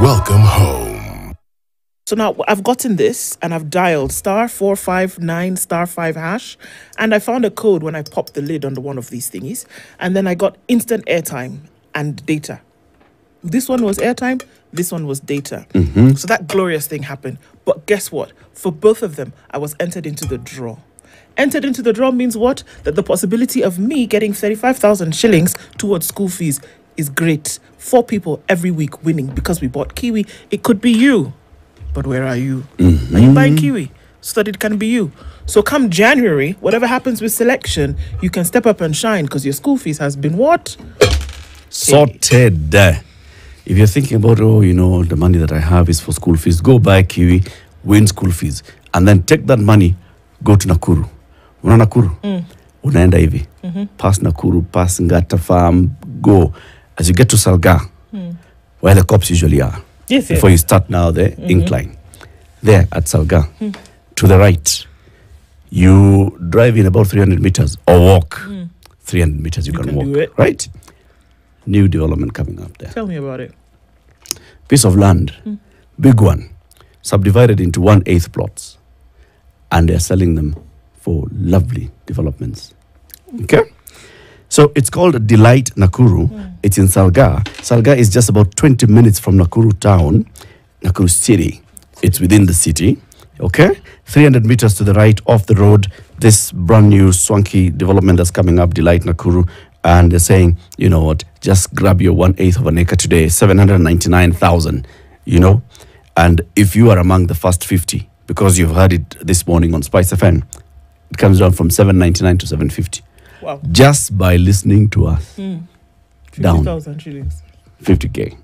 Welcome home. So now I've gotten this and I've dialed star 459 star 5 hash and I found a code when I popped the lid on one of these thingies and then I got instant airtime and data. This one was airtime, this one was data. Mm-hmm. So that glorious thing happened. But guess what? For both of them, I was entered into the draw. Entered into the draw means what? That the possibility of me getting 35,000 shillings towards school fees is great. Four people every week winning because we bought Kiwi. It could be you. But where are you? Are you buying mm-hmm. Kiwi? So that it can be you. So come January, whatever happens with selection, you can step up and shine because your school fees has been what? sorted. If you're thinking about, oh, you know, the money that I have is for school fees, go buy Kiwi, win school fees, and then take that money, go to Nakuru. Una Nakuru? Mm. Unaenda hivi. Mm-hmm. Pass Nakuru, pass Ngata Farm, go. As you get to Salgaa, hmm. where the cops usually are, Yes, before you start now the mm-hmm. incline, there at Salgaa, hmm. to the right, you drive in about 300 meters or walk. Hmm. 300 meters, you, can, can walk, right? New development coming up there. Tell me about it. piece of land, big one, subdivided into one eighth plots, and they're selling them for lovely developments. Okay, so it's called Delight Nakuru. Hmm. It's in Salgaa. Salgaa is just about 20 minutes from Nakuru town, Nakuru city. It's within the city. Okay, 300 meters to the right off the road. This brand new swanky development that's coming up, Delight Nakuru, and they're saying, you know what, just grab your one eighth of an acre today, 799,000, you know. And if you are among the first 50, because you've heard it this morning on Spice FM, it comes down from 799 to 750 Wow. just by listening to us. Hmm. Down. 50,000 shillings. 50k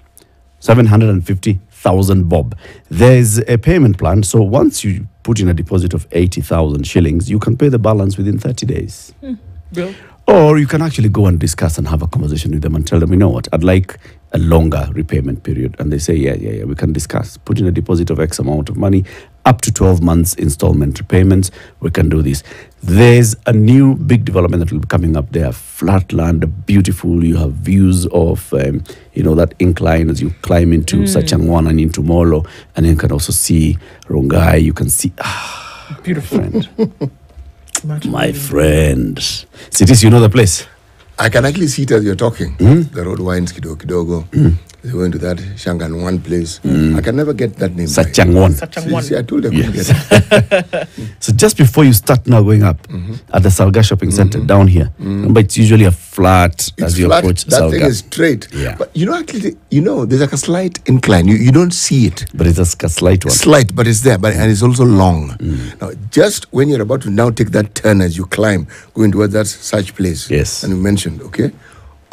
750,000 bob there's a payment plan so once you put in a deposit of 80,000 shillings you can pay the balance within 30 days hmm. Bill? or you can actually go and discuss and have a conversation with them and tell them, you know what, I'd like a longer repayment period. And they say, yeah, yeah, yeah, we can discuss. Put in a deposit of X amount of money, up to 12 months installment repayments. We can do this. There's a new big development that will be coming up there. Flat land, beautiful. You have views of, um, you know, that incline as you climb into Sachangwan and into Molo. And you can also see Rongai. You can see, ah, Beautiful. friend, my living friend. Cities, you know the place? I can actually see it as you're talking. The road winds kidogo kidogo. They went to that Shangan one place. Mm. I can never get that name. right. Sachangwan. Such a See, one. see, I told you I couldn't Yes. get it. So just before you start now going up mm-hmm. at the Salgaa shopping center mm-hmm. down here, mm-hmm. but it's usually a flat It's as you flat. approach that thing is straight. Yeah. But you know, actually, you know, there's like a slight incline. You, you don't see it. but it's a slight one. Slight, but it's there. But and it's also long. Mm. Now, just when you're about to now take that turn as you climb, going towards that such place. Yes. And you mentioned, okay,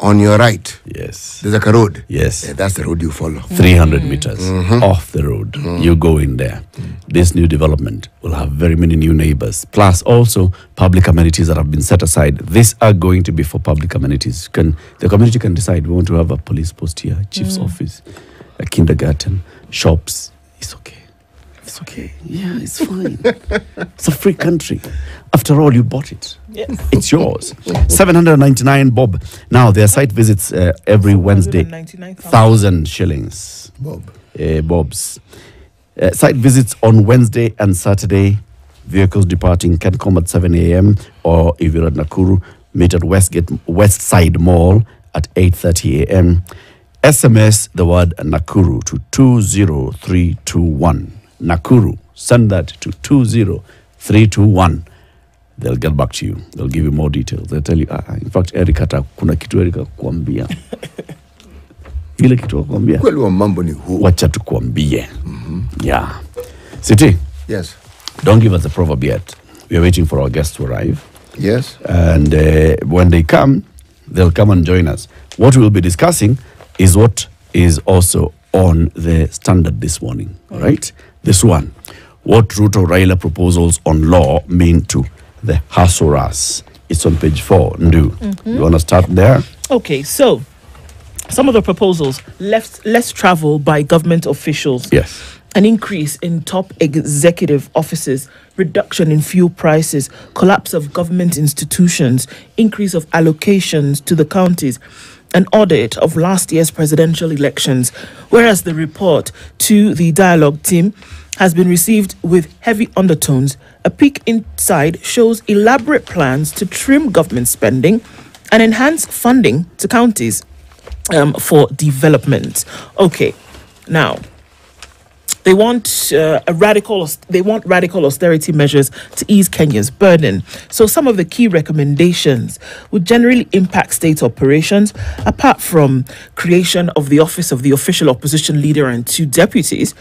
on your right, Yes. there's like a road. Yes. Yeah, that's the road you follow. 300 meters mm-hmm. off the road. You go in there. This new development will have very many new neighbors, plus also public amenities that have been set aside. These are going to be for public amenities. Can The community can decide we want to have a police post here, chief's mm. office, a kindergarten, shops. It's okay. It's okay. Yeah, it's fine. it's a free country. After all, you bought it. Yes. It's yours. 799 bob. Now, there are site visits uh, every Wednesday. Thousand shillings. Bob. Uh, bobs. Uh, site visits on Wednesday and Saturday. Vehicles departing can come at 7 a.m. or if you're at Nakuru, meet at Westgate West Side Mall at 8:30 a.m. SMS the word Nakuru to 20321. Nakuru. Send that to 20321. They'll get back to you. They'll give you more details. They'll tell you, ah, in fact, Eric hata kuna kitu Eric kuambia. Ile kitu akuambia Kweli wa mambo ni huu. wacha tukuambie yeah city Yes. don't give us the proverb yet we are waiting for our guests to arrive Yes. and uh, when they come they'll come and join us what we'll be discussing is what is also on the standard this morning all right this one what Ruto Raila proposals on law mean to the Hasuras it's on page four Ndu. Mm-hmm. You want to start there? Okay, so some of the proposals left less travel by government officials. yes. An increase in top executive offices, reduction in fuel prices, collapse of government institutions, increase of allocations to the counties, an audit of last year's presidential elections, whereas the report to the dialogue team has been received with heavy undertones. A peek inside shows elaborate plans to trim government spending and enhance funding to counties um, for development. Okay, now they want uh, a radical. They want radical austerity measures to ease Kenya's burden. So some of the key recommendations would generally impact state operations, apart from creation of the office of the official opposition leader and two deputies.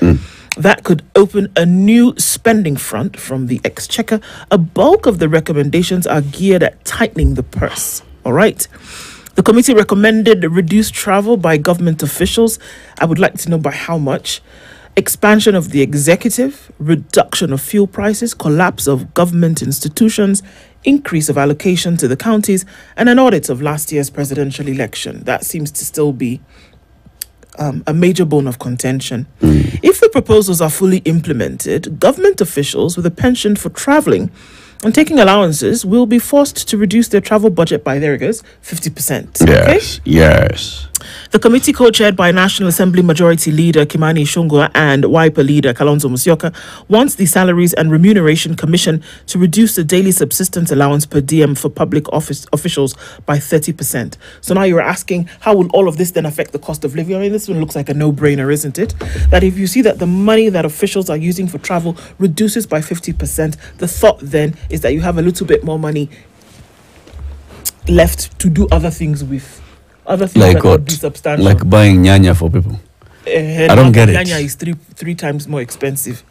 That could open a new spending front from the exchequer. A bulk of the recommendations are geared at tightening the purse. All right. The committee recommended reduced travel by government officials. I would like to know by how much. Expansion of the executive, reduction of fuel prices, collapse of government institutions, increase of allocation to the counties, and an audit of last year's presidential election. That seems to still be um, a major bone of contention. If the proposals are fully implemented, government officials with a penchant for traveling and taking allowances will be forced to reduce their travel budget by, there it goes, 50%. Okay? Yes, yes. The committee, co-chaired by National Assembly Majority Leader Kimani Ichung'wah and Wiper Leader Kalonzo Musyoka, wants the Salaries and Remuneration Commission to reduce the daily subsistence allowance per diem for public office officials by 30%. So now you're asking, how will all of this then affect the cost of living? I mean, this one looks like a no-brainer, isn't it? That if you see that the money that officials are using for travel reduces by 50%, the thought then is that you have a little bit more money left to do other things with. Other things Like that what? be substantial. Like buying nyanya for people. Uh, I don't get it. Nyanya is three three times more expensive.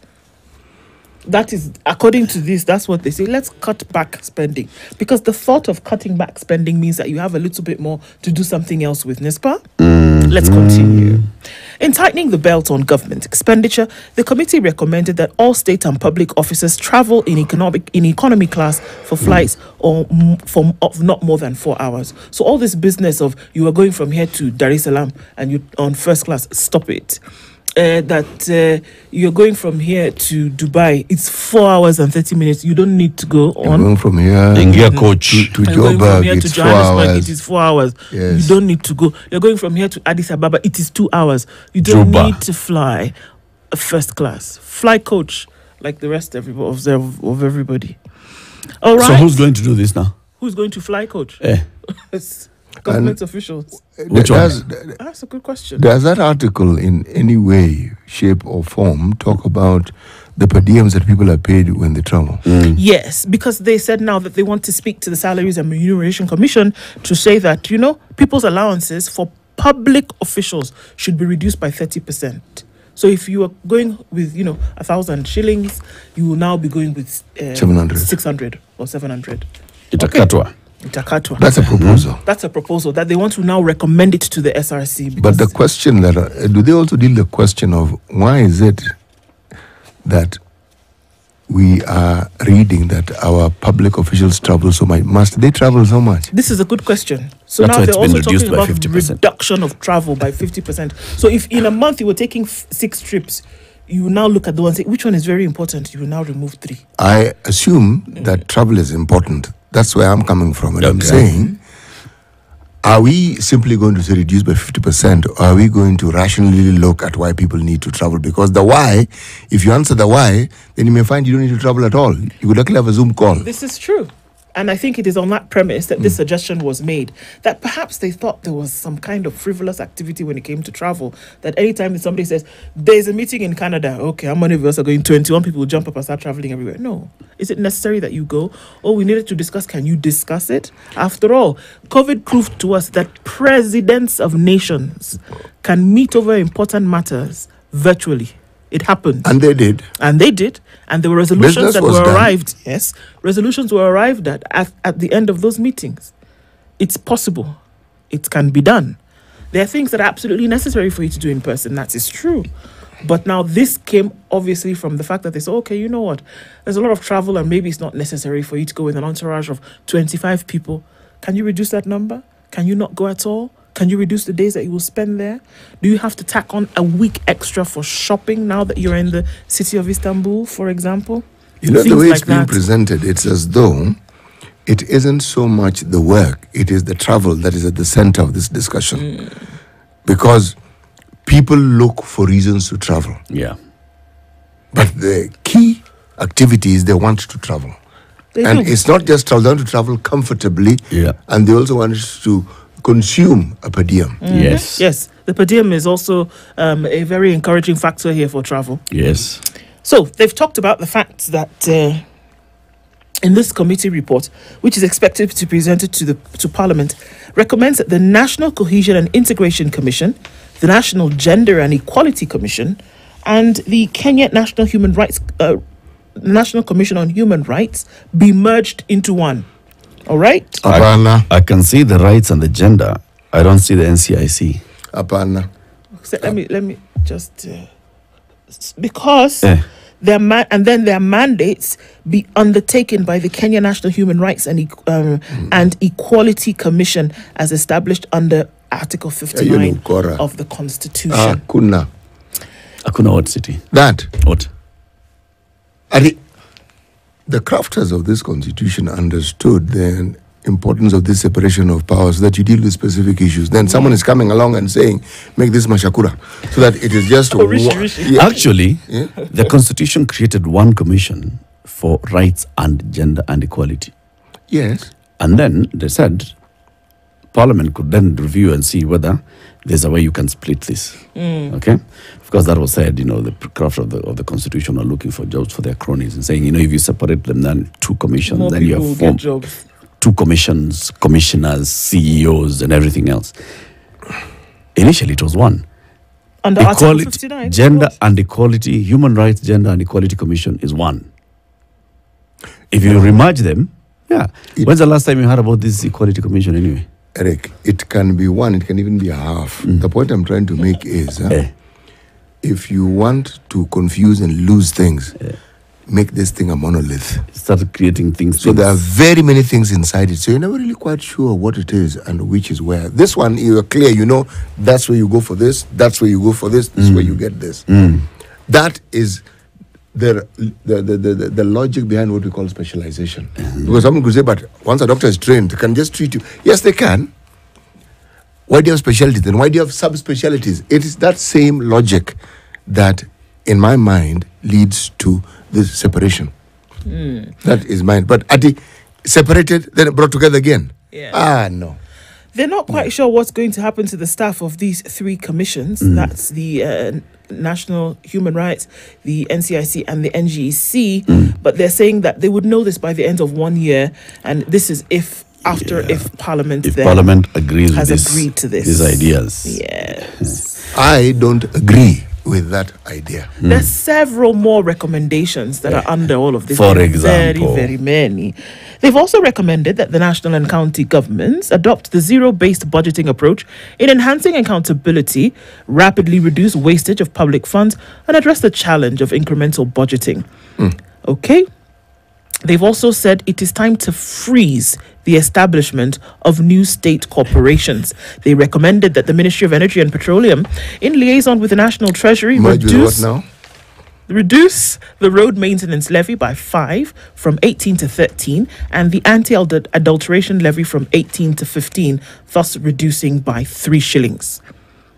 That is according to this. That's what they say. Let's cut back spending because the thought of cutting back spending means that you have a little bit more to do something else with, Nispa. Mm-hmm. Let's continue. In tightening the belt on government expenditure, the committee recommended that all state and public officers travel in economic in economy class for mm. flights or m- for of not more than four hours. So all this business of you are going from here to Dar es Salaam and you on first class, stop it. Uh, that uh, you're going from here to Dubai, it's four hours and thirty minutes. You don't need to go I'm on. going from here Ingia to, coach. to You're from Joburg. here to It's four Johannesburg, hours. it is four hours. Yes. You don't need to go. You're going from here to Addis Ababa, it is two hours. You don't Juba. need to fly a first class. Fly coach like the rest of, of, of everybody. All right. So who's going to do this now? Who's going to fly coach? Eh, It's government officials. Which one? That's a good question. does that article in any way, shape, or form talk about the per diems that people are paid when they travel? Yes, because they said now that they want to speak to the Salaries and Remuneration Commission to say that, you know, people's allowances for public officials should be reduced by 30%. So if you are going with, you know, a thousand shillings, you will now be going with uh, 700. 600 or 700. itakatwa. Itakatwa. That's a proposal. That's a proposal that they want to now recommend it to the SRC. But the question that uh, do they also deal the question of why is it that we are reading that our public officials travel so much? Must they travel so much? This is a good question. So That's now they're it's also talking by about 50%. reduction of travel by 50%. So if in a month you were taking f- six trips, you now look at the one say which one is very important. You will now remove three. I assume that travel is important. That's where I'm coming from. And I'm saying, are we simply going to say reduce by 50% or are we going to rationally look at why people need to travel? Because the why, if you answer the why, then you may find you don't need to travel at all. You could actually have a Zoom call. This is true. And I think it is on that premise that Mm. this suggestion was made that perhaps they thought there was some kind of frivolous activity when it came to travel. That anytime that somebody says, There's a meeting in Canada, okay, how many of us are going? 21 people will jump up and start traveling everywhere. No. Is it necessary that you go? Oh, we needed to discuss. Can you discuss it? After all, COVID proved to us that presidents of nations can meet over important matters virtually. It happened. And they did. And they did. And there were resolutions Business that were done. arrived. Yes. Resolutions were arrived at, at at the end of those meetings. It's possible. It can be done. There are things that are absolutely necessary for you to do in person. That is true. But now this came obviously from the fact that they said, okay, you know what? There's a lot of travel and maybe it's not necessary for you to go with an entourage of 25 people. Can you reduce that number? Can you not go at all? Can you reduce the days that you will spend there? Do you have to tack on a week extra for shopping now that you're in the city of Istanbul, for example? You know, the Things way like it's being that. presented, it's as though it isn't so much the work, it is the travel that is at the center of this discussion. Mm. Because people look for reasons to travel. Yeah. But the key activity is they want to travel. They and do. it's not just travel, they want to travel comfortably. Yeah. And they also want to consume a per diem. Yes. Yes, the per diem is also um, a very encouraging factor here for travel. Yes. So they've talked about the fact that uh, in this committee report, which is expected to be presented to the to Parliament, recommends that the National Cohesion and Integration Commission, the National Gender and Equality Commission, and the Kenya National Human Rights uh, National Commission on Human Rights be merged into one. All right. Apana, I can see the rights and the gender. I don't see the NCIC. apana. So let me let me just uh, because Eh. their ma- and then their mandates be undertaken by the Kenya National Human Rights and Equ- um, and Equality Commission as established under Article 59 Kora. of the Constitution. Ah, kuna. Akuna what city? That. What? Are the, the crafters of this constitution understood the importance of this separation of powers that you deal with specific issues. Then someone is coming along and saying, make this mashakura. So that it is just Oh, rishi, rishi. Yeah. Actually, the Constitution created one commission for rights and gender and equality. Yes. And then they said Parliament could then review and see whether there's a way you can split this. Mm. Okay? Of course, that was said, you know, the craft of the, of the Constitution are looking for jobs for their cronies and saying, you know, if you separate them, then two commissions, More then you have get form, jobs. two commissions, commissioners, CEOs, and everything else. Initially, it was one. Under Article 59. gender and equality, human rights, gender and equality commission is one. If you remerge them, yeah. It- When's the last time you heard about this equality commission anyway? Eric, it can be one, it can even be a half. The point I'm trying to make is uh, Eh. if you want to confuse and lose things, make this thing a monolith. Start creating things. So there are very many things inside it. So you're never really quite sure what it is and which is where. This one, you're clear. You know, that's where you go for this. That's where you go for this. This is where you get this. That is the the, the, the the logic behind what we call specialization. Because someone could say, but once a doctor is trained, they can just treat you. Yes, they can. Why do you have specialties? Then why do you have subspecialties? It is that same logic that, in my mind, leads to this separation. That is mine. But at the separated, then brought together again. Yeah. Ah, no. They're not quite sure what's going to happen to the staff of these three commissions. Mm. That's the uh, National Human Rights, the NCIC, and the NGC. Mm. But they're saying that they would know this by the end of one year, and this is if after Yeah. if Parliament if then Parliament agrees has this, agreed to this. these ideas. Yes. Hmm. I don't agree with that idea. Hmm. There's several more recommendations that are under all of this. For example. very, very many. They've also recommended that the national and county governments adopt the zero based budgeting approach in enhancing accountability, rapidly reduce wastage of public funds, and address the challenge of incremental budgeting. Hmm. Okay? They've also said it is time to freeze the establishment of new state corporations. They recommended that the Ministry of Energy and Petroleum, in liaison with the National Treasury, Merge with what reduce now? Reduce the road maintenance levy by 5 from 18 to 13 and the anti-adulteration levy from 18 to 15 thus reducing by 3 shillings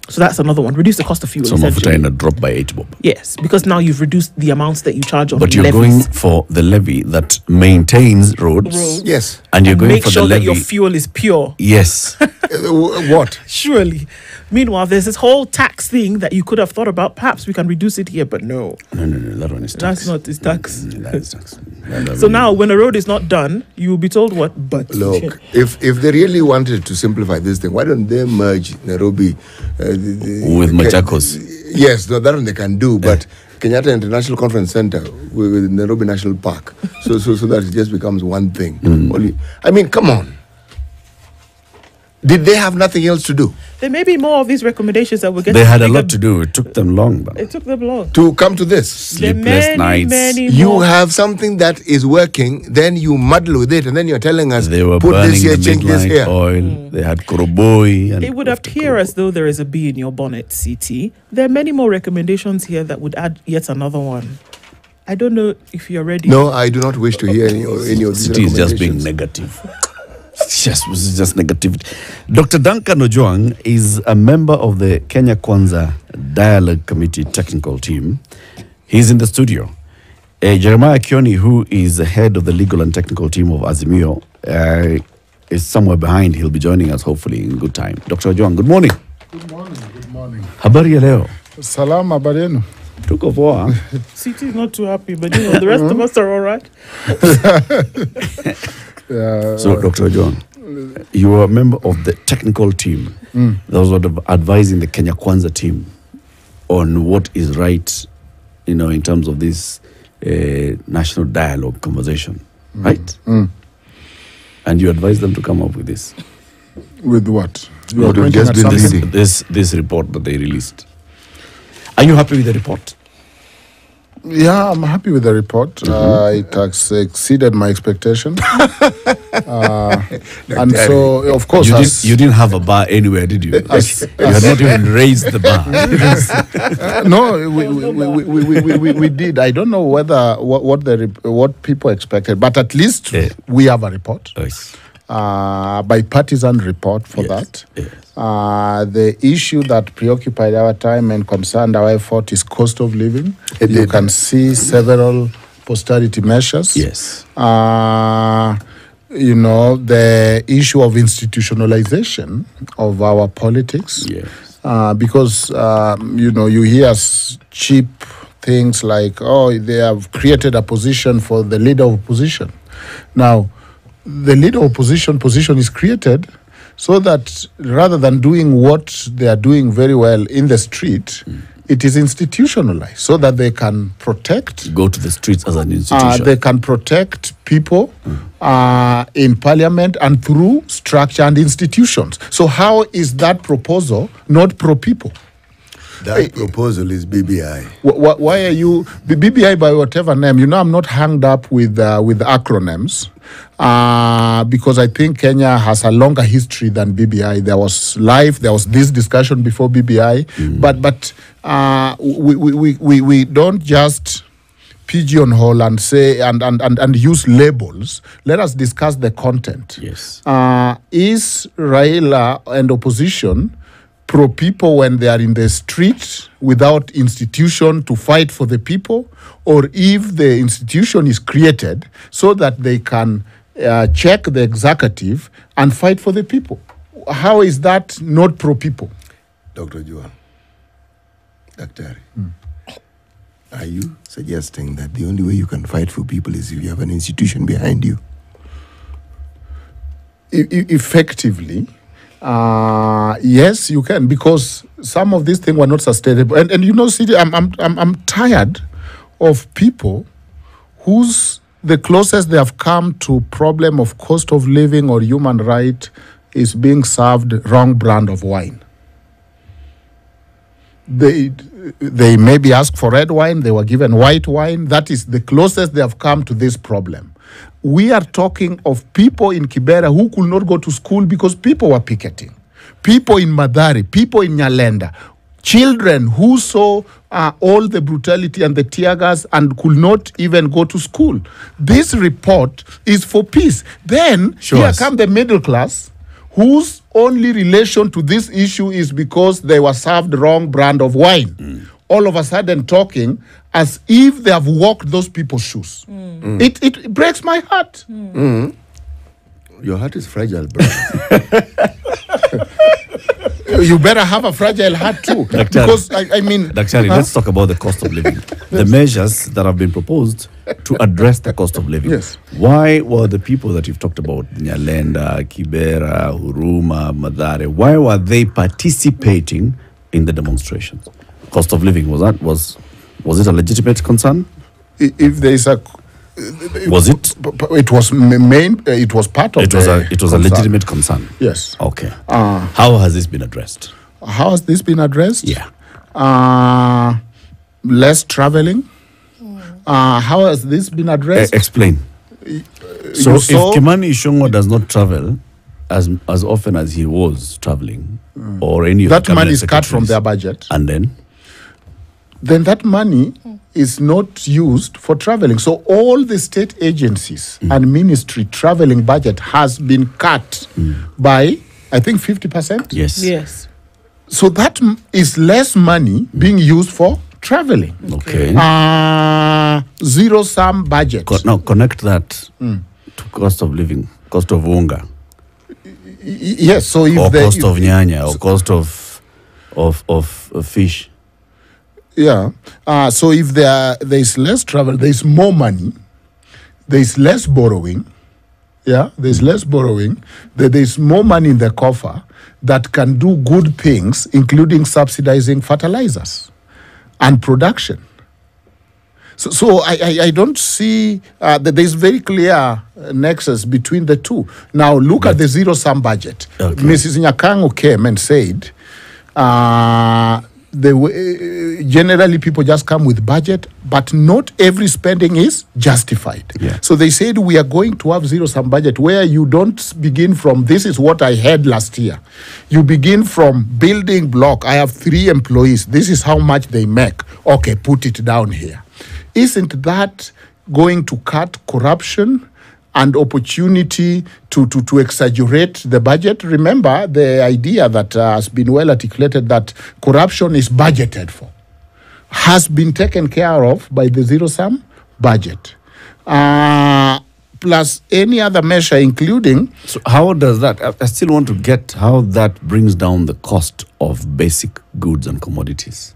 so that's another one reduce the cost of fuel Some of it are in a drop by eight bob. yes because now you've reduced the amounts that you charge on the road. But you're levies. going for the levy that maintains roads. Roads. Yes. And you're And going make for sure the levy. Make sure that your fuel is pure yes. Uh, what? surely meanwhile there's this whole tax thing that you could have thought about perhaps we can reduce it here but no no, no, no. That one is tax. that's not it's tax Mm, that is tax. That- that so really- now when a road is not done you will be told what but Look, if if they really wanted to simplify this thing, why don't they merge Nairobi uh, the- the- With Machakos. Yes, no, that one they can do, but Kenyatta International Conference Center with, with Nairobi National Park, so so so that it just becomes one thing. Only, I mean, come on. Did they have nothing else to do There may be more of these recommendations that we'll get. They had a bigger- lot to do. It took them long. But It took them long. to come to this? Sleepless many, nights. many You have something that is working, then you muddle with it, and then you're telling us They were put burning this here, the change this midnight here. oil. Hmm. They had koroboi. And It would appear as though there is a bee in your bonnet, CT. There are many more recommendations here that would add yet another one. I don't know if you're ready. No, I do not wish to hear any, any of these City is just being negative. It's just, it's just negativity. Dr. Duncan Ojwang is a member of the Kenya Kwanza Dialogue Committee technical team. He's in the studio. Uh, Jeremiah Kioni, who is the head of the legal and technical team of Azimio, uh, is somewhere behind. He'll be joining us hopefully in good time. Dr. Ojwang, good morning. Good morning, good morning. Habari ya leo. Salama, habari yenu? Tuko poa. City is not too happy, but you know the rest of us are all right. Yeah, So, Dr. John, you were a member of the technical team hmm. that was advising the Kenya Kwanza team on what is right, you know, in terms of this uh, national dialogue conversation, hmm. right? Hmm. And you advised them to come up with this, with what? You What are we've pointing just at this, this, this report that they released. Are you happy with the report? Yeah, I'm happy with the report. Mm -hmm. uh, it has exceeded my expectation. uh, and so, of course, you, didn't, you didn't have a bar anywhere, did you? As, you had not even raised the bar. no, we we, we, we, we, we, did. I don't know whether what, what the what people expected, but at least yeah. we have a report. Oh, nice. Uh, bipartisan report for yes. that. Yeah. Uh, the issue that preoccupied our time and concerned our effort is cost of living. It you did. can see several posterity measures. Yes. Uh, you know, the issue of institutionalization of our politics. Yes. Uh, because, um, you know, you hear cheap things like, oh, they have created a position for the leader of opposition. Now, the leader of opposition position is created so that rather than doing what they are doing very well in the street, it is institutionalized so that they can protect Go to the streets as an uh, institution. they can protect people uh, in parliament and through structure and institutions. So, how is that proposal not pro people? That proposal is BBI. Wh- wh- why are you BBI by whatever name? You know, I'm not hanged up with uh, with acronyms uh, because I think Kenya has a longer history than BBI. There was life, there was this discussion before BBI, but but uh, we, we, we, we, we don't just pigeonhole and say and, and, and, and use labels. Let us discuss the content. Yes. Uh, is Raila and opposition pro people when they are in the street without institution to fight for the people, or if the institution is created so that they can uh, check the executive and fight for the people? How is that not pro people? Dr. Juan. Dr. Are you suggesting that the only way you can fight for people is if you have an institution behind you? E- effectively, uh, yes, you can because some of these things were not sustainable. And, and you know, Sidi, I'm, I'm, I'm, I'm tired of people whose the closest they have come to problem of cost of living or human right is being served wrong brand of wine. They, they maybe asked for red wine, they were given white wine. That is the closest they have come to this problem. We are talking of people in Kibera who could not go to school because people were picketing. People in Mathare, people in Nyalenda, children who saw uh, all the brutality and the tear gas and could not even go to school. This report is for peace. Then Show here us. come the middle class whose only relation to this issue is because they were served wrong brand of wine. All of a sudden talking as if they have walked those people's shoes. Mm. It, it breaks my heart. Mm. Mm. Your heart is fragile, bro. You better have a fragile heart too. because I, I mean, Daktari, Huh? let's talk about the cost of living. The measures that have been proposed to address the cost of living. Yes. Why were the people that you've talked about, Nyalenda, Kibera, Huruma, Mathare, why were they participating in the demonstrations? Cost of living was that was was it a legitimate concern? if there is a Was it? p- p- it was main uh, it was part of It was the a it was a legitimate concern. yes Okay. uh, How has this been addressed? how has this been addressed Yeah. uh, less traveling uh, how has this been addressed explain. So you if Kimani Ichung'wah does not travel as as often as he was traveling, or any of that money is cut from their budget and then then that money is not used for traveling. So all the state agencies and ministry traveling budget has been cut by, I think, 50%. Yes. Yes. So that m- is less money being used for traveling. Okay. Uh, zero sum budget. Co- now connect that to cost of living, cost of unga, Y- yes, so if or the, cost if- of nyanya, or cost of of of, of fish. Yeah. Uh, so if there there is less travel, there is more money, there is less borrowing. Yeah, there is less borrowing. There, there is more money in the coffer that can do good things, including subsidizing fertilizers and production. So, so I, I, I don't see uh, that there is very clear uh, nexus between the two. Now look at the zero sum budget. Okay. Mrs. Nyakang'o came and said, uh, the way, eh, eh, generally people just come with budget, but not every spending is justified. Yeah. So they said we are going to have zero sum budget where you don't begin from this is what I had last year. You begin from building block. I have three employees. This is how much they make. Okay, put it down here. Isn't that going to cut corruption? And opportunity to, to, to exaggerate the budget. Remember the idea that uh, has been well articulated that corruption is budgeted for, has been taken care of by the zero sum budget. Uh, plus any other measure, including So how does that? I, I still want to get how that brings down the cost of basic goods and commodities.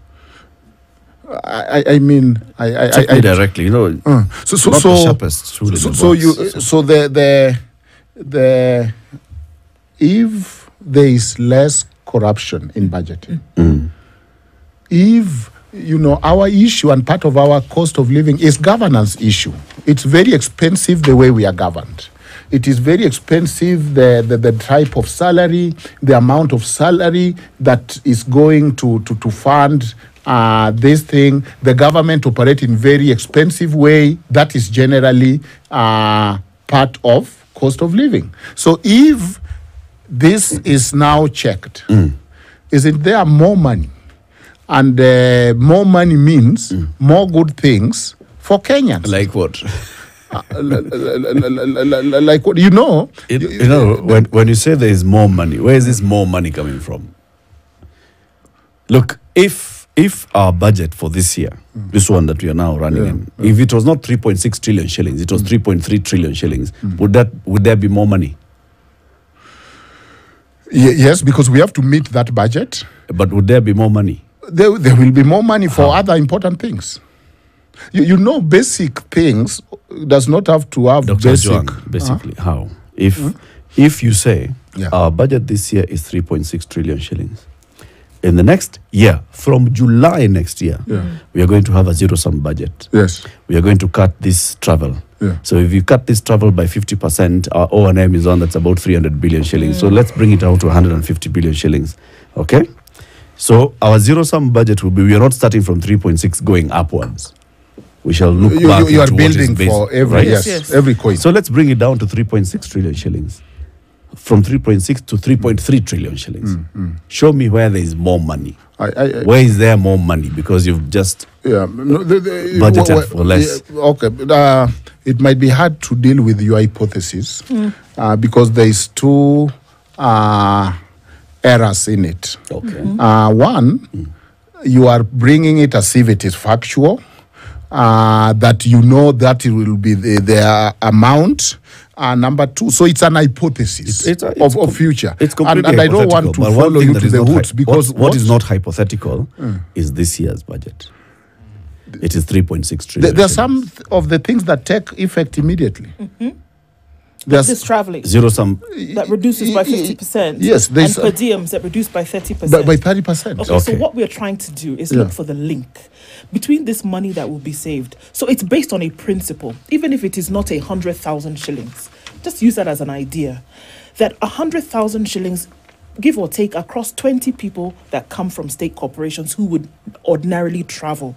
I, I- mean, I, I, I, directly. You know, Uh, so so so the sharpest tool so, so you so the the the if there is less corruption in budgeting if you know our issue and part of our cost of living is governance issue. It's very expensive the way we are governed. It is very expensive the, the, the type of salary the amount of salary that is going to, to, to fund uh, this thing the government operate in very expensive way that is generally uh, part of cost of living so if this is now checked isn't there more money and uh, more money means more good things for Kenyans. like what? like what you know, It, you know, when, when you say there is more money, where is this more money coming from? Look, if if our budget for this year, mm. this one that we are now running in, if it was not 3.6 trillion shillings, it was mm. 3.3 trillion shillings, mm. would that would there be more money? Ye- yes, because we have to meet that budget. But would there be more money? There, there will be more money for ah. other important things. You, you know, basic things does not have to have Dr. basic. Juang, basically, how? If hmm? if you say Yeah. our budget this year is 3.6 trillion shillings, in the next year, from July next year, we are going to have a zero sum budget. Yes. We are going to cut this travel. Yeah. So if you cut this travel by 50%, our O&M is on that's about 300 billion shillings. So let's bring it out to 150 billion shillings. Okay? So our zero sum budget will be, we are not starting from 3.6 going upwards. We shall look You, back you, you are into what is building basic, for every right? yes, Yes. every coin. So let's bring it down to 3.6 trillion shillings. From 3.6 to 3.3 trillion shillings. Mm, Show me where there is more money. I, I, I, Where is there more money? Because you've just Yeah, no, the, the, Budgeted well, for less. yeah, okay, but, uh, it might be hard to deal with your hypothesis uh, because there is two uh, errors in it. okay. Uh, one, you are bringing it as if it is factual, uh, that you know that it will be the, the amount. Uh, number two, so it's an hypothesis It's- it's a- of, it's of com- future. It's and, completely and I don't want to hypothetical, but one follow you to the not hy- roots because what, what is not hypothetical is this year's budget. It is 3.6 trillion. There, there are some th- of the things that take effect immediately. There's This traveling zero sum. that reduces by y- y- 50%. yes, and per diems that reduce by 30%. by, by 30%. Okay, so what we're trying to do is Yeah. look for the link between this money that will be saved. So it's based on a principle, even if it is not a hundred thousand shillings. Just use that as an idea. That a hundred thousand shillings, give or take, across 20 people that come from state corporations who would ordinarily travel.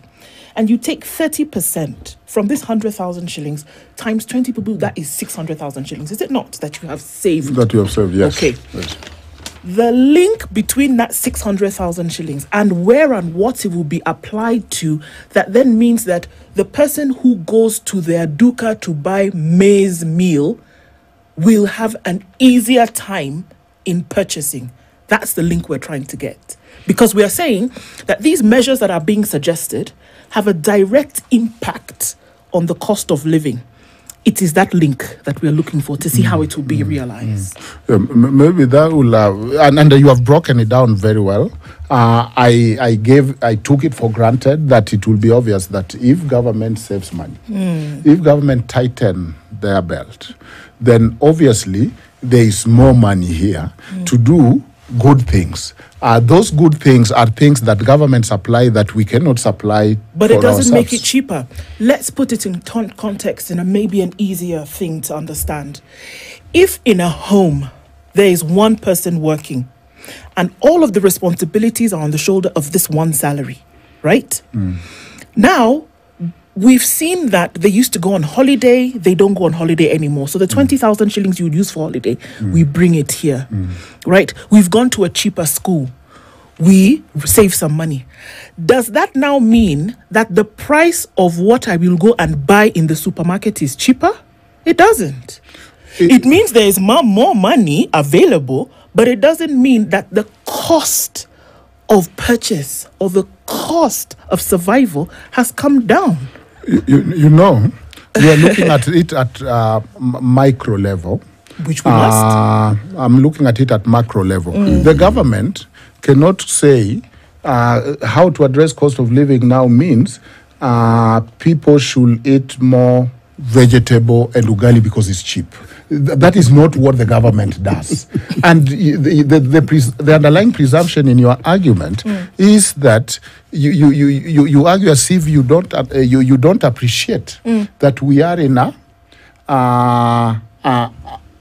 And you take 30% from this 100,000 shillings times 20 people, that is 600,000 shillings. Is it not that you have saved? That you observe, yes. Okay. Yes. the link between that 600,000 shillings and where and what it will be applied to, that then means that the person who goes to their duka to buy maize meal will have an easier time in purchasing. That's the link we're trying to get. Because we are saying that these measures that are being suggested have a direct impact on the cost of living. It is that link that we are looking for to see how it will be realized. Um, maybe that will, uh, and, and you have broken it down very well. Uh, I, I gave, I took it for granted that it will be obvious that if government saves money, if government tighten their belt, then obviously there is more money here to do good things. Uh, those good things are things that government supply that we cannot supply. But it doesn't make it cheaper. Let's put it in ton- context in a maybe an easier thing to understand. If in a home there is one person working and all of the responsibilities are on the shoulder of this one salary, right? Now, we've seen that they used to go on holiday, they don't go on holiday anymore. So the mm. 20,000 shillings you would use for holiday, mm. we bring it here, mm. right? We've gone to a cheaper school. We save some money. Does that now mean that the price of what I will go and buy in the supermarket is cheaper? It doesn't. It, means there is more, more money available, but it doesn't mean that the cost of purchase or the cost of survival has come down. You, you, you know, we are looking at it at uh, m- micro level. Which we must. Uh, I'm looking at it at macro level. The government cannot say uh, how to address cost of living now means uh, people should eat more vegetable and ugali because it's cheap. Th- that is not what the government does. and the, the, the, pres- the underlying presumption in your argument is that you, you, you, you, you argue as if you don't, uh, you, you don't appreciate that we are in a uh, a,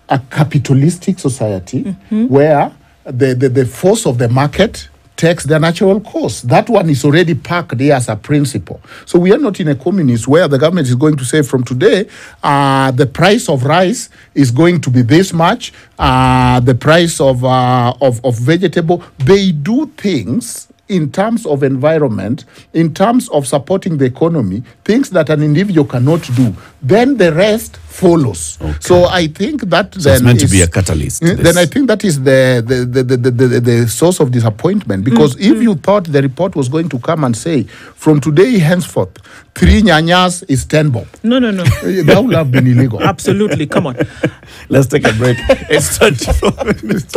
a capitalistic society where the, the, the force of the market takes their natural course. That one is already parked there as a principle. So we are not in a communist where the government is going to say from today, uh, the price of rice is going to be this much, uh, the price of, uh, of, of vegetable. They do things in terms of environment, in terms of supporting the economy, things that an individual cannot do, then the rest follows. So I think that So it's then meant to be a catalyst. Mm, this. Then I think that is the the, the, the, the, the, the source of disappointment because mm-hmm. if you thought the report was going to come and say from today henceforth three nyanyas is ten bob, No, no, no. that would have been illegal. Absolutely. Come on. Let's take a break. it's 24 minutes.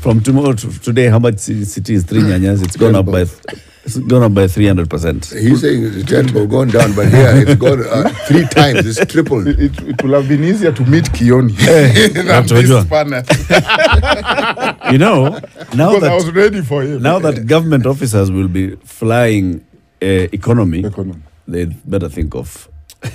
From tomorrow to today, how much city is Three nyanyas. It's gone up by it's gone up by 300 percent. He's saying it's terrible, gone down, but here it's gone uh, three times. It's tripled. It, it will have been easier to meet Kioni than Dr. this Ojwang. You know, now because I was that ready for him. now that government officers will be flying uh, economy, Economy. they better think of.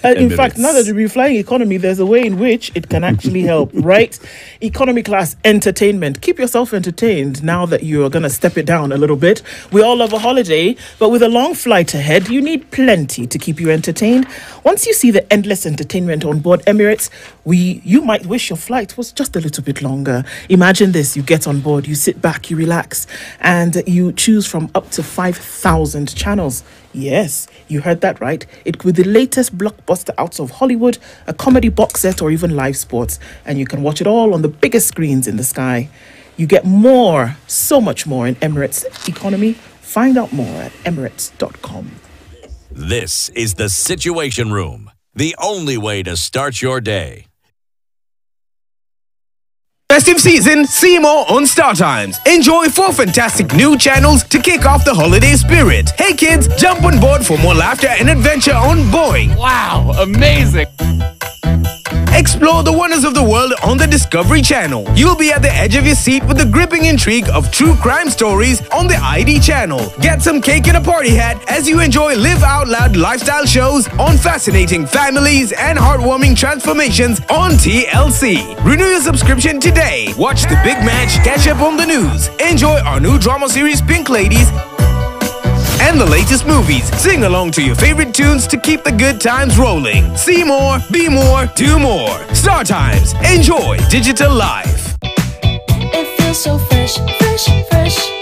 Uh, in fact, now that we're flying economy, there's a way in which it can actually help, right? Economy class entertainment. Keep yourself entertained now that you're going to step it down a little bit. We all love a holiday, but with a long flight ahead, you need plenty to keep you entertained. Once you see the endless entertainment on board Emirates, we you might wish your flight was just a little bit longer. Imagine this, you get on board, you sit back, you relax, and you choose from up to 5,000 channels. Yes, you heard that right. It be the latest blockbuster out of Hollywood, a comedy box set, or even live sports. And you can watch it all on the biggest screens in the sky. You get more, so much more in Emirates economy. Find out more at emirates.com. This is the Situation Room, the only way to start your day. Festive season, see more on Star Times. Enjoy four fantastic new channels to kick off the holiday spirit. Hey kids, jump on board for more laughter and adventure on Boing. Wow, amazing. Explore the wonders of the world on the Discovery Channel. You'll be at the edge of your seat with the gripping intrigue of true crime stories on the ID channel. Get some cake and a party hat as you enjoy live out loud lifestyle shows on fascinating families and heartwarming transformations on TLC. Renew your subscription today. Watch the big match, catch up on the news, enjoy our new drama series Pink Ladies, and the latest movies. Sing along to your favorite tunes to keep the good times rolling. See more, be more, do more. Star Times. Enjoy digital life. It feels so fresh, fresh, fresh.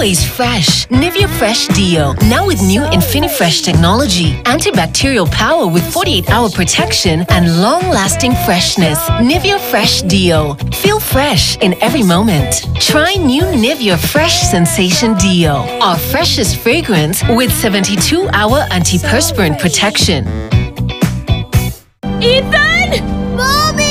Always fresh. Nivea Fresh Deo. Now with new InfiniFresh technology. Antibacterial power with 48 hour protection and long lasting freshness. Nivea Fresh Deo. Feel fresh in every moment. Try new Nivea Fresh Sensation Deo. Our freshest fragrance with 72 hour antiperspirant protection. Ethan! Mommy!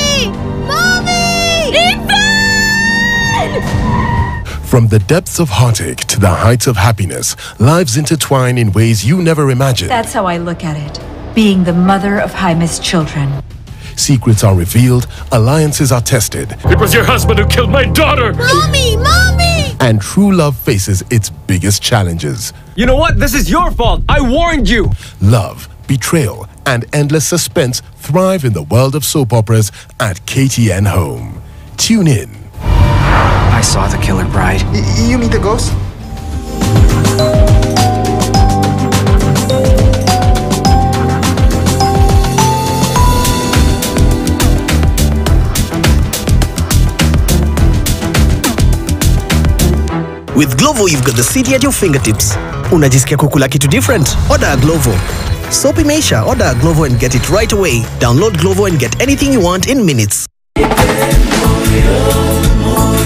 From the depths of heartache to the heights of happiness, lives intertwine in ways you never imagined. That's how I look at it. Being the mother of Jaime's children. Secrets are revealed, alliances are tested, It was your husband who killed my daughter! Mommy! Mommy! and true love faces its biggest challenges. You know what? This is your fault. I warned you. Love, betrayal, and endless suspense thrive in the world of soap operas at KTN Home. Tune in. I saw the killer bride. You mean the ghost? With Glovo, you've got the city at your fingertips. Unajisikia kukula kitu different? Order a Glovo. Soap imeisha, order a Glovo and get it right away. Download Glovo and get anything you want in minutes.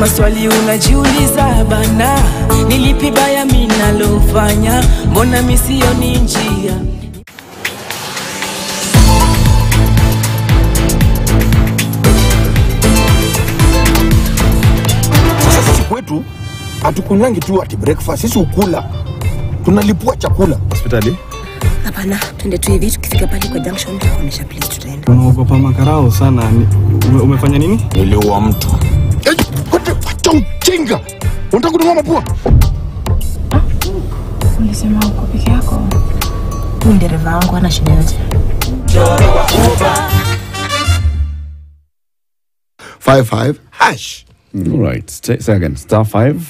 maswali unajiuliza bana nilipi baya minalofanya mbona misioni njia kwetu hatukunyangi tu ati breakfast, sisi ukula tunalipua chakula. Hospitali? Hapana, twende tu hivi, tukifika pale kwa junction tutaonyesha place tutaenda. Unaogopa makarao sana. Ni- Ume, umefanya nini? Niliua mtu. Wacha ujinga. Unataka kununua mapua? Ulisema uko peke yako? Huyu dereva wangu ana shida yote. Five five hash All right. Say, say again. Star five.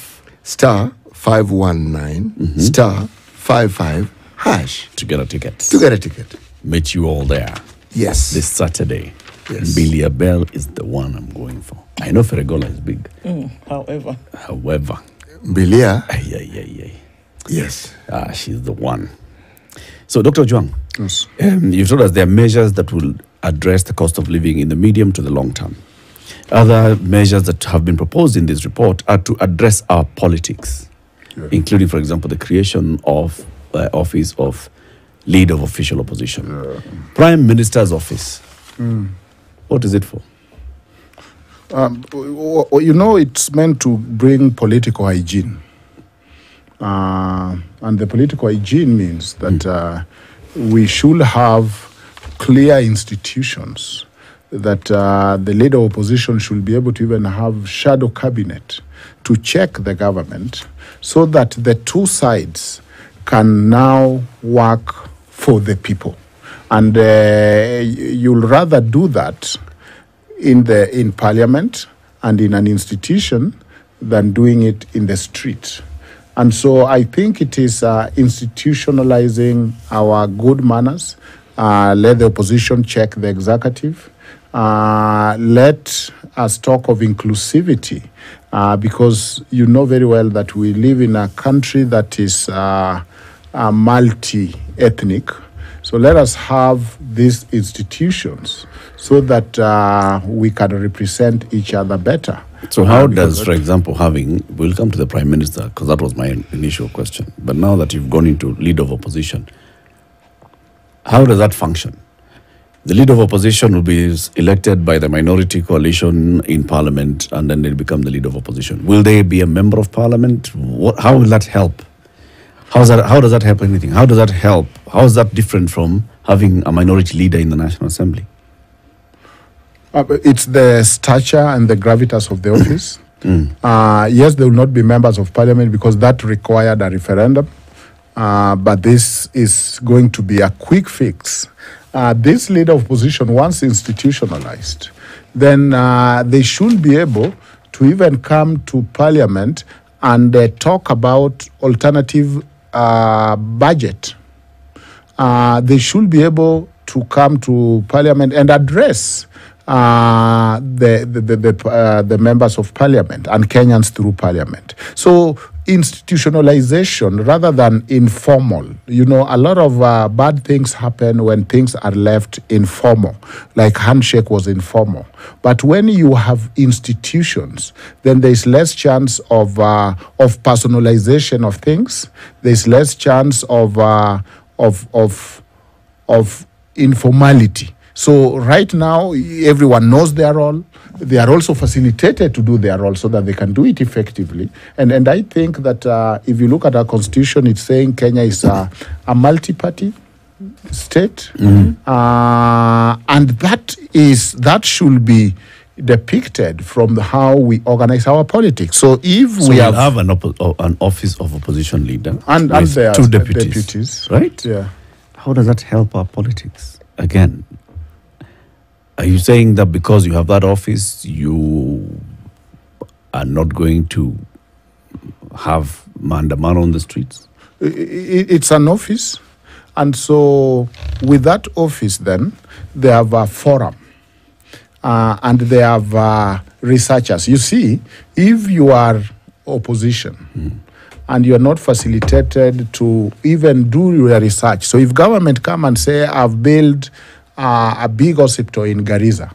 star five one nine star five five hash To get a ticket. to get a ticket. Meet you all there. Yes. This Saturday. Yes. Billy Abel is the one I'm going for. I know Ferre Gola is big. However, However, Bilia. ay, ay, ay, ay. Yes. Ah, she's the one. So, Dr. Ojwang, Yes. um, you've told us there are measures that will address the cost of living in the medium to the long term. Other measures that have been proposed in this report are to address our politics, including, for example, the creation of uh, office of leader of official opposition, prime minister's office. What is it for? Um, you know, it's meant to bring political hygiene. Uh, and the political hygiene means that uh, we should have clear institutions, that uh, the leader of opposition should be able to even have shadow cabinet to check the government so that the two sides can now work for the people. And uh, you'll rather do that in the in parliament and in an institution than doing it in the street. And so I think it is uh, institutionalizing our good manners. Uh, let the opposition check the executive. Uh, let us talk of inclusivity uh, because you know very well that we live in a country that is uh, multi ethnic. So let us have these institutions so that uh, we can represent each other better. So, how does, for example, having, we'll come to the Prime Minister, because that was my initial question. But now that you've gone into leader of opposition, how does that function? The leader of opposition will be elected by the minority coalition in parliament, and then they'll become the leader of opposition. Will they be a member of parliament? What, how will that help? How's that, how does that help anything? How does that help? How is that different from having a minority leader in the National Assembly? Uh, it's the stature and the gravitas of the office. Uh, yes, they will not be members of parliament because that required a referendum. Uh, but this is going to be a quick fix. Uh, this leader of opposition, once institutionalized, then uh, they should be able to even come to parliament and uh, talk about alternative uh, budget uh, they should be able to come to parliament and address uh, the the the, uh, the members of parliament and Kenyans through parliament. So institutionalization rather than informal. You know, a lot of uh, bad things happen when things are left informal, like handshake was informal. But when you have institutions, then there's less chance of uh, of personalization of things. There's less chance of uh, of of of informality. So right now, everyone knows their role. They are also facilitated to do their role so that they can do it effectively. And and I think that uh, if you look at our constitution, it's saying Kenya is a, a multi-party state, uh, and that is that should be depicted from the, how we organize our politics. So if So we we'll have, have an, oppo- oh, an office of opposition leader and, and two deputies, deputies, right? Yeah. How does that help our politics? Again, are you saying that because you have that office, you are not going to have maandamano on the streets? it's an office, and so with that office, then they have a forum, uh, and they have uh, researchers. You see, if you are opposition. And you're not facilitated to even do your research. So if government come and say, "I've built uh, a big hospital in Garissa,"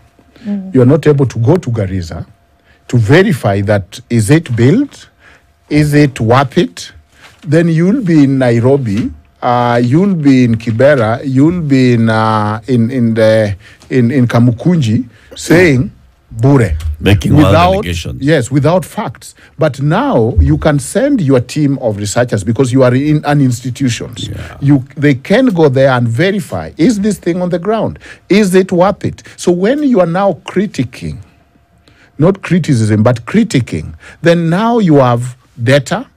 you're not able to go to Garissa to verify that is it built, is it worth it, then you'll be in Nairobi, uh, you'll be in Kibera, you'll be in uh, in in the in in Kamukunji saying bure. Making wild allegations. yes without facts. But now you can send your team of researchers because you are in an institution. You they can go there and verify is this thing on the ground? Is it worth it? So when you are now critiquing not criticism, but critiquing, then now you have data,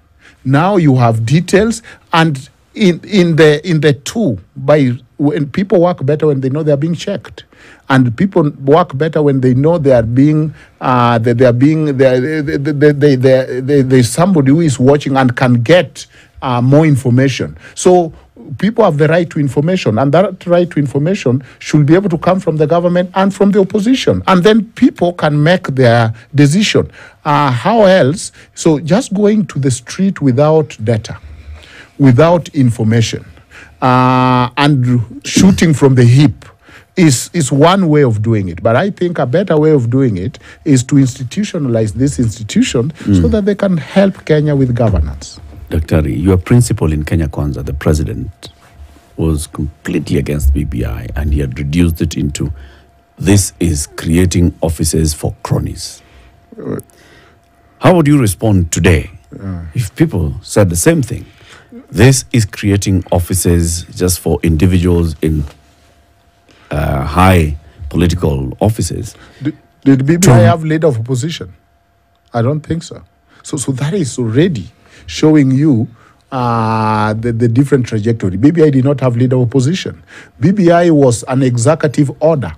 now you have details, and in, in the in the two, by when people work better when they know they are being checked, and people work better when they know they are being uh, that they are being they, they, they, they, they, they, somebody who is watching and can get uh, more information. So people have the right to information, and that right to information should be able to come from the government and from the opposition, and then people can make their decision. Uh, how else? So just going to the street without data, without information, uh, and shooting from the hip. Is, is one way of doing it. But I think a better way of doing it is to institutionalize this institution so hmm. that they can help Kenya with governance. Daktari, your principal in Kenya Kwanza, the president, was completely against BBI and he had reduced it into this is creating offices for cronies. How would you respond today if people said the same thing? This is creating offices just for individuals in uh, high political offices. Did, did BBI have leader of opposition? I don't think so. So, so that is already showing you uh, the, the different trajectory. BBI did not have leader of opposition. BBI was an executive order.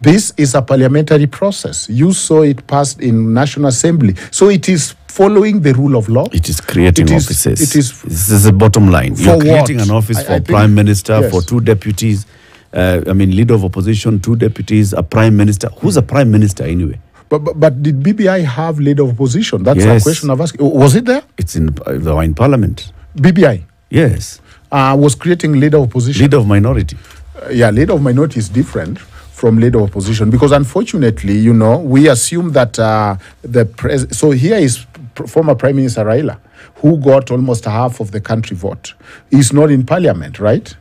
This is a parliamentary process. You saw it passed in National Assembly. So it is following the rule of law. It is creating It is- offices. it is this is the bottom line. You're creating what? an office I- for I think- prime minister, yes. for two deputies. Uh, I mean, leader of opposition, two deputies, a prime minister. Who's a prime minister anyway? But, but, but did BBI have leader of opposition? That's Yes. the question I've asked. Was it there? It's in uh, were in parliament. BBI Yes, uh, was creating leader of opposition. leader of minority. Uh, yeah, leader of minority is different from leader of opposition because unfortunately, you know, we assume that uh, the pres- so here is pr- former Prime Minister Raila, who got almost half of the country vote. He's not in parliament, right?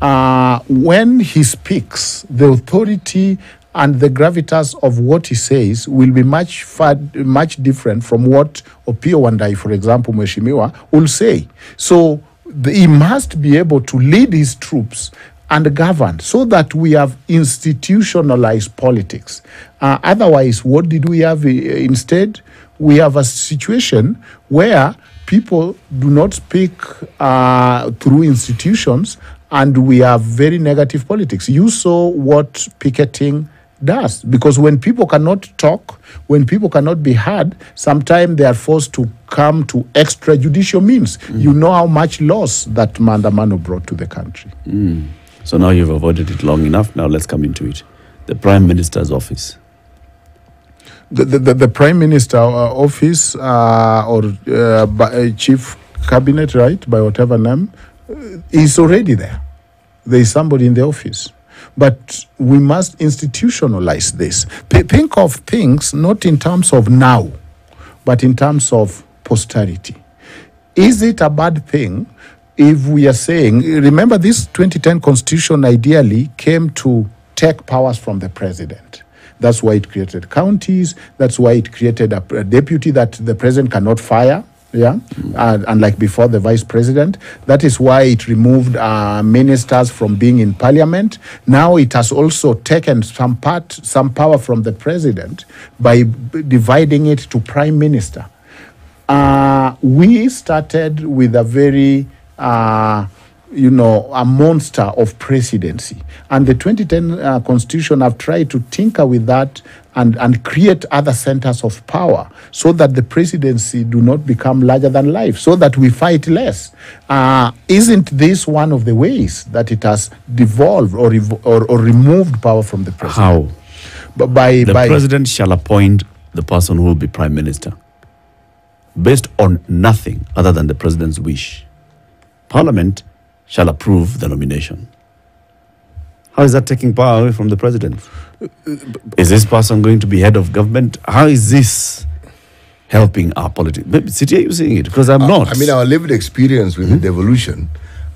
Uh, when he speaks, the authority and the gravitas of what he says will be much far, much different from what Opiyo Wandayi, for example, Mheshimiwa, will say. So the, he must be able to lead his troops and govern so that we have institutionalized politics. Uh, otherwise, what did we have uh, instead? We have a situation where people do not speak uh, through institutions and we have very negative politics. You saw what picketing does because when people cannot talk, when people cannot be heard, sometimes they are forced to come to extrajudicial means. You know how much loss that Maandamano brought to the country. Mm. So now you've avoided it long enough. Now let's come into it. The Prime Minister's office. The, the, the, the Prime Minister uh, office uh, or uh, by, uh, Chief Cabinet, right, by whatever name, is already there. There is somebody in the office. But we must institutionalize this. P- think of things not in terms of now, but in terms of posterity. Is it a bad thing if we are saying, remember, this 2010 constitution ideally came to take powers from the president. That's why it created counties. That's why it created a, a deputy that the president cannot fire. Yeah, uh, unlike before the vice president. That is why it removed uh, ministers from being in parliament. Now it has also taken some part, some power from the president by dividing it to prime minister. Uh, we started with a very, uh, you know, a monster of presidency. And the 2010 uh, constitution have tried to tinker with that and, and create other centers of power so that the presidency do not become larger than life, so that we fight less. Uh, isn't this one of the ways that it has devolved or, or, or removed power from the president? How? But by, the by president shall appoint the person who will be prime minister based on nothing other than the president's wish. Parliament shall approve the nomination. How is that taking power away from the president? Is this person going to be head of government? How is this helping our politics? City, are you seeing it? Because I'm Uh, not. I mean, our lived experience with the devolution,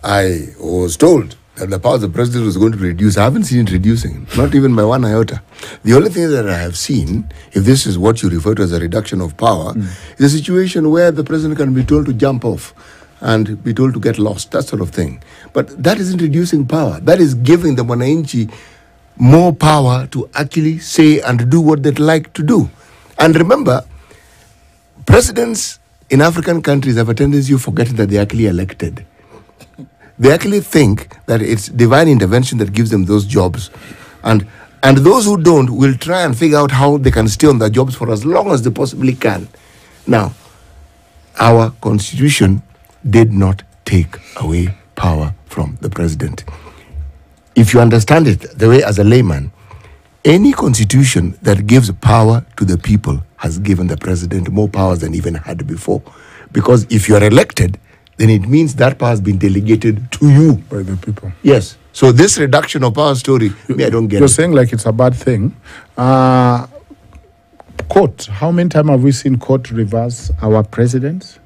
I was told that the power of the president was going to reduce. I haven't seen it reducing, not even by one iota. The only thing that I have seen, if this is what you refer to as a reduction of power, is a situation where the president can be told to jump off and be told to get lost, that sort of thing. But that isn't reducing power. That is giving the Mwananchi more power to actually say and do what they'd like to do. And remember, presidents in African countries have a tendency of forgetting that they're actually elected. They actually think that it's divine intervention that gives them those jobs. And and those who don't will try and figure out how they can stay on their jobs for as long as they possibly can. Now, our constitution did not take away power from the president. If you understand it the way as a layman, any constitution that gives power to the people has given the president more powers than even had before. Because if you are elected, then it means that power has been delegated to you. By the people. Yes. So this reduction of power story, me, I don't get You're it. saying like it's a bad thing. Uh, court, how many times have we seen court reverse our presidents?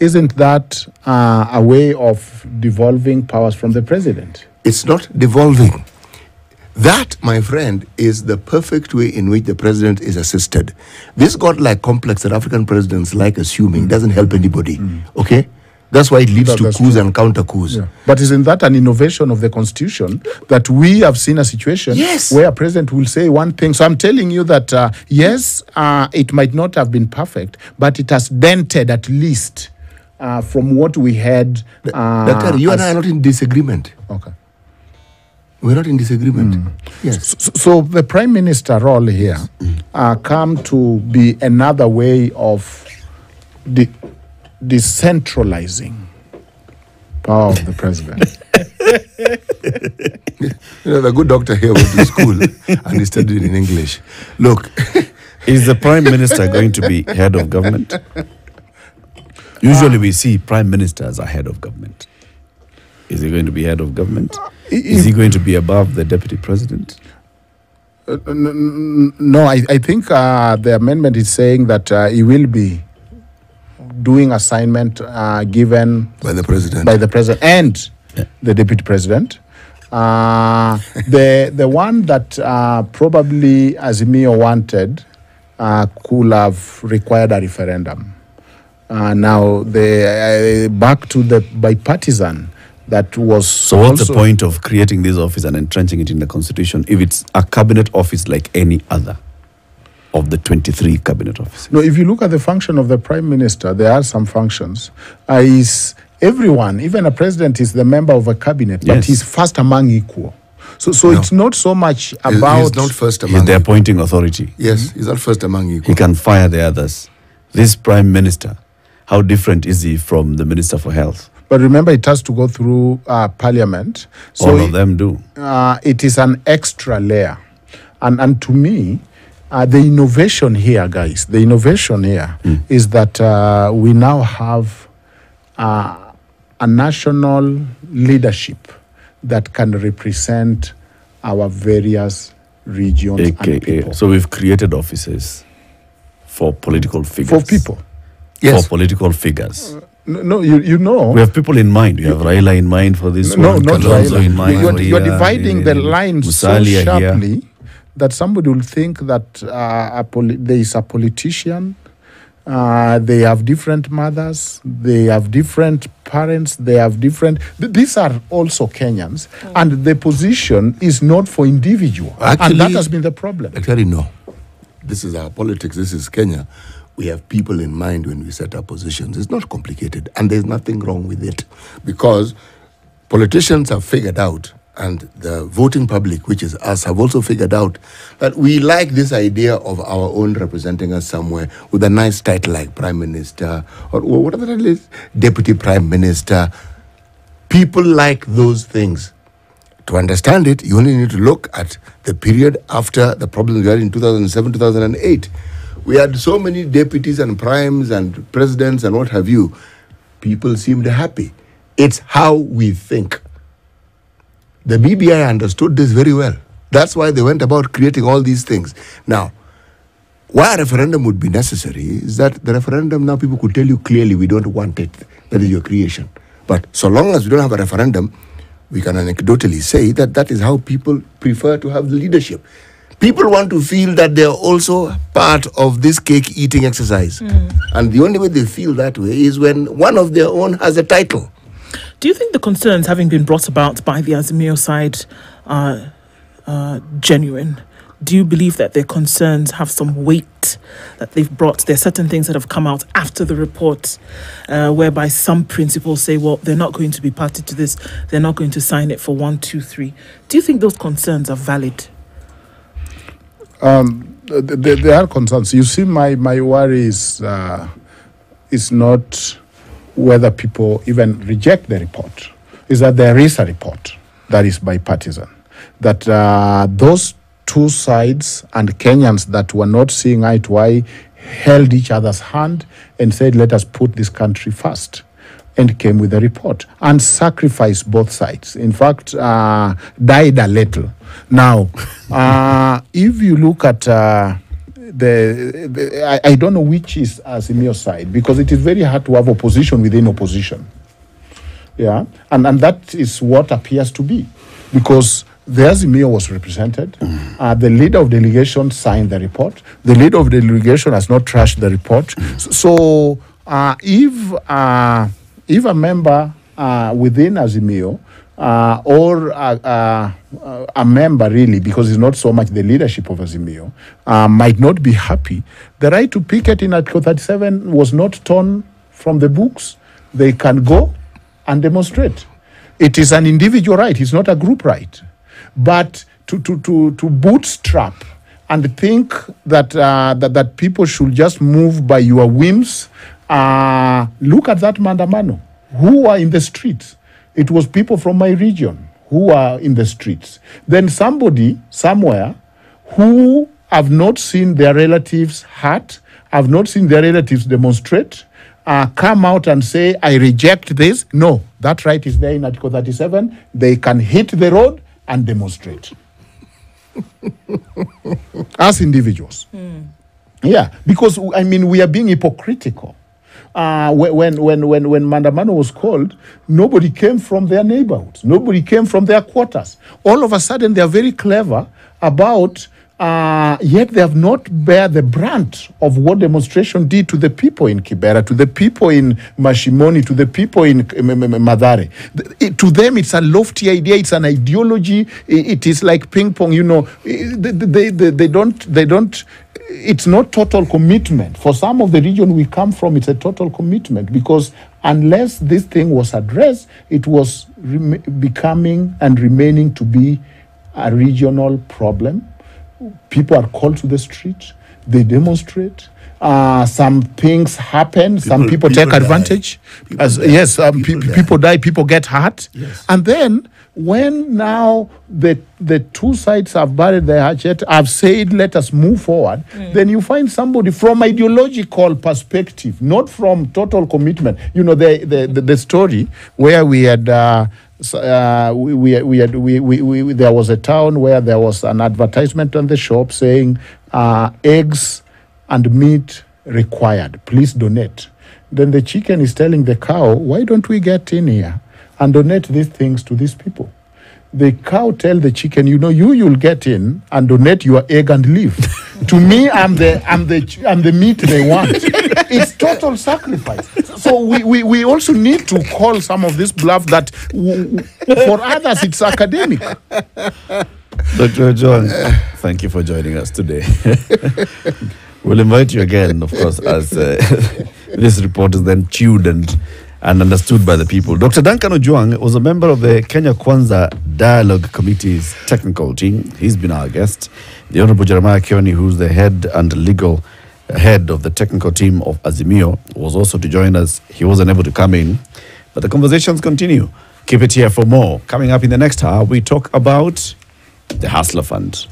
Isn't that uh, a way of devolving powers from the president? It's not devolving. That, my friend, is the perfect way in which the president is assisted. This godlike complex that African presidents like assuming doesn't help anybody. Okay? That's why it leads That- to coups and counter coups. But isn't that an innovation of the constitution that we have seen a situation Yes. where a president will say one thing? So I'm telling you that uh, yes, uh, it might not have been perfect, but it has dented at least uh, from what we had. Uh, Doctor, you and I are not in disagreement. Okay. We're not in disagreement. Yes. So, so the prime minister role here uh, come to be another way of de- decentralizing power of the president. You know, the good doctor here went to school and he studied in English. Look, Is the prime minister going to be head of government? Usually, we see prime ministers are head of government. Is he going to be head of government? Is he going to be above the deputy president? Uh, n- n- no, I, I think uh, the amendment is saying that uh, he will be doing assignment uh, given by the president. by the president and the deputy president. Uh, the the one that uh, probably Azimio wanted uh, could have required a referendum. Uh, now the uh, back to the bipartisan. that was. So what's the point of creating this office and entrenching it in the constitution if it's a cabinet office like any other of the 23 cabinet offices? No, if you look at the function of the prime minister, there are some functions. Uh, is everyone, even a president, is the member of a cabinet, but he's first among equal. So, so No. it's not so much about. he's not first among. He's among the equal. appointing authority. Yes, he's not first among equal. He can fire the others. This prime minister, how different is he from the minister for health? But remember, it has to go through uh, parliament. So All it- of them do. uh, it is an extra layer. And, and to me, uh, the innovation here, guys, the innovation here is that uh, we now have uh, a national leadership that can represent our various regions and people. So we've created offices for political figures. For people. For political figures. No, no you, you know. We have people in mind. We have Raila in mind for this no, one. not Raila. in mind You're, for you're here, dividing the lines so Musalia here. sharply that somebody will think that uh, a poli- there is a politician. Uh, they have different mothers. They have different parents. They have different. th- these are also Kenyans, and the position is not for individual, and that has been the problem. Actually, no. This is our politics. This is Kenya. We have people in mind when we set our positions. It's not complicated, and there's nothing wrong with it because politicians have figured out, and the voting public, which is us, have also figured out that we like this idea of our own representing us somewhere with a nice title like Prime Minister or whatever it is, Deputy Prime Minister. People like those things. To understand it, you only need to look at the period after the problems we had in 2007, 2008. We had so many deputies and primes and presidents and what have you. People seemed happy. It's how we think. The BBI understood this very well. That's why they went about creating all these things. Now, why a referendum would be necessary is that the referendum now people could tell you clearly we don't want it. That is your creation. But so long as we don't have a referendum, we can anecdotally say that that is how people prefer to have the leadership. People want to feel that they are also part of this cake eating exercise. And the only way they feel that way is when one of their own has a title. Do you think the concerns having been brought about by the Azimio side are uh, genuine? Do you believe that their concerns have some weight that they've brought? There are certain things that have come out after the report, uh, whereby some principals say, well, they're not going to be party to this, they're not going to sign it for one, two, three. Do you think those concerns are valid? Um, th- th- there are concerns. You see, my my worry is uh, is not whether people even reject the report. Is that there is a report that is bipartisan. That uh, those two sides and Kenyans that were not seeing eye to eye held each other's hand and said, "Let us put this country first." And came with a report and sacrificed both sides. In fact, uh, died a little. Now, uh, if you look at uh, the, the I, I don't know which is Azimio side because it is very hard to have opposition within opposition. Yeah, and and that is what appears to be because the Azimio was represented. Uh, the leader of delegation signed the report. The leader of delegation has not trashed the report. S- So uh, if uh, if a member uh, within Azimio uh, or a member really, because it's not so much the leadership of Azimio, uh, might not be happy, the right to picket in Article 37 was not torn from the books. They can go and demonstrate. It is an individual right, it's not a group right. But to, to, to, to bootstrap and think that, uh, that, that people should just move by your whims, uh, look at that Maandamano. Who are in the streets? It was people from my region who are in the streets. Then somebody somewhere who have not seen their relatives hurt, have not seen their relatives demonstrate, uh, come out and say, I reject this. No, that right is there in Article 37. They can hit the road and demonstrate as individuals. Yeah, because I mean, we are being hypocritical. Uh, when, when, when, when Maandamano was called, nobody came from their neighborhoods, nobody came from their quarters. All of a sudden, they are very clever about uh, yet they have not bear the brunt of what demonstration did to the people in Kibera, to the people in Mashimoni, to the people in M- Mathare. To them, it's a lofty idea. It's an ideology. It is like ping pong. You know, they, they, they, they don't. They don't. It's not total commitment. For some of the region we come from, it's a total commitment because unless this thing was addressed, it was becoming and remaining to be a regional problem people are called to the street they demonstrate uh, some things happen some People- people, take people die. advantage As, yes um, pe- people, die. people get hurt yes. and then when now the the two sides have buried their hatchet have said let us move forward. Then you find somebody from ideological perspective not from total commitment. You know the the, the, the story where we had uh, uh, we, we, we had we, we, we there was a town where there was an advertisement on the shop saying uh, eggs and meat required. Please donate. Then the chicken is telling the cow why don't we get in here and donate these things to these people the cow tell the chicken you know you you'll get in and donate your egg and leave to me i'm the i'm the ch- i'm the meat they want it's total sacrifice so we, we we also need to call some of this bluff that w- w- for others it's academic Dr. John, thank you for joining us today. we'll invite you again, of course, as uh, this report is then chewed and, and understood by the people. Dr. Duncan Ojwang was a member of the Kenya Kwanza Dialogue Committee's technical team. He's been our guest. The Honorable Jeremiah Kioni, who's the head and legal head of the technical team of Azimio, was also to join us. He wasn't able to come in, but the conversations continue. Keep it here for more. Coming up in the next hour, we talk about the Hustler Fund.